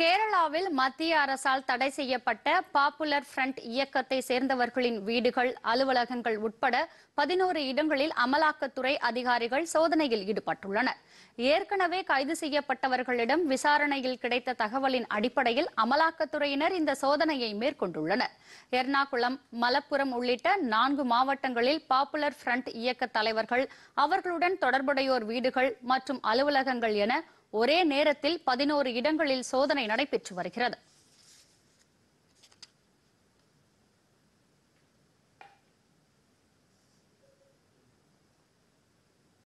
கேரளாவில் மத்திய அரசால் தடை செய்யப்பட்ட பாப்புலர் ஃப்ரண்ட் இயக்கத்தை சேர்ந்தவர்களின் வீடுகள் அலுவலகங்கள் உட்பட பதினோரு இடங்களில் அமலாக்கத்துறை அதிகாரிகள் சோதனையில் ஈடுபட்டுள்ளனர். ஏற்கனவே கைது செய்யப்பட்டவர்களிடம் விசாரணையில் கிடைத்த தகவலின் அடிப்படையில் அமலாக்கத்துறையினர் இந்த சோதனையை மேற்கொண்டுள்ளனர். எர்ணாகுளம் மலப்புரம் உள்ளிட்ட நான்கு மாவட்டங்களில் பாப்புலர் ஃப்ரண்ட் இயக்க தலைவர்கள் அவர்களுடன் தொடர்புடையோர் வீடுகள் மற்றும் அலுவலகங்கள் என ஒரே நேரத்தில் பதினோரு இடங்களில் சோதனை நடைபெற்று வருகிறது.